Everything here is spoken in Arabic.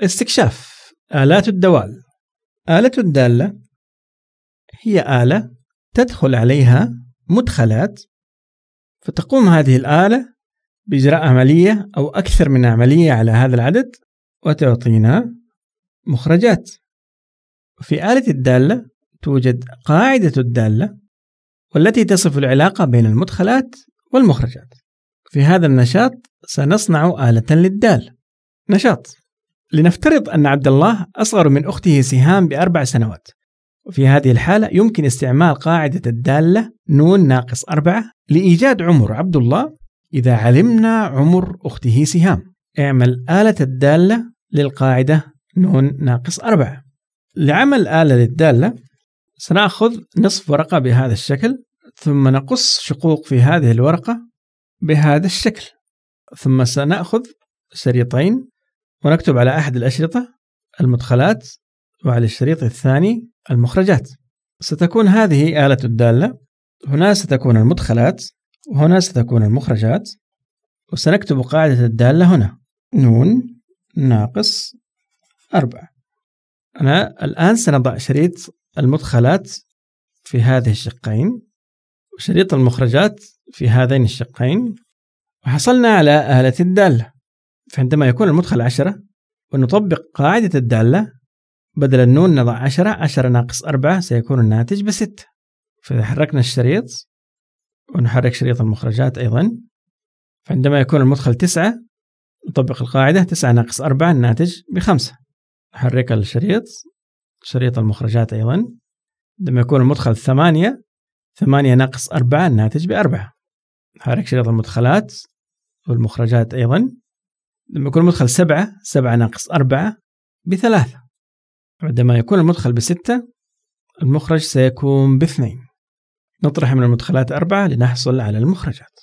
استكشاف. آلات الدوال. آلة الدالة هي آلة تدخل عليها مدخلات فتقوم هذه الآلة بإجراء عملية أو أكثر من عملية على هذا العدد وتعطينا مخرجات. في آلة الدالة توجد قاعدة الدالة والتي تصف العلاقة بين المدخلات والمخرجات. في هذا النشاط سنصنع آلة للدال. نشاط. لنفترض أن عبد الله أصغر من أخته سهام بأربع سنوات. وفي هذه الحالة يمكن استعمال قاعدة الدالة نون ناقص أربعة لإيجاد عمر عبد الله إذا علمنا عمر أخته سهام. اعمل آلة الدالة للقاعدة نون ناقص أربعة. لعمل آلة للدالة سنأخذ نصف ورقة بهذا الشكل ثم نقص شقوق في هذه الورقة بهذا الشكل. ثم سنأخذ شريطين ونكتب على أحد الأشرطة المدخلات وعلى الشريط الثاني المخرجات. ستكون هذه آلة الدالة. هنا ستكون المدخلات وهنا ستكون المخرجات وسنكتب قاعدة الدالة هنا. نون ناقص أربعة. أنا الآن سنضع شريط المدخلات في هذه الشقين. وشريط المخرجات في هذين الشقين وحصلنا على آلة الدالة. فعندما يكون المدخل عشرة ونطبق قاعدة الدالة بدل النون نضع عشرة عشرة ناقص أربعة سيكون الناتج بستة. فإذا حركنا الشريط ونحرك شريط المخرجات أيضا. فعندما يكون المدخل تسعة نطبق القاعدة تسعة ناقص أربعة الناتج بخمسة. نحرك الشريط شريط المخرجات أيضا. عندما يكون المدخل ثمانية ثمانية ناقص أربعة الناتج بأربعة. نحرك شريط المدخلات والمخرجات أيضا. لما يكون المدخل سبعة سبعة ناقص أربعة بثلاثة. عندما يكون المدخل بستة المخرج سيكون باثنين. نطرح من المدخلات أربعة لنحصل على المخرجات.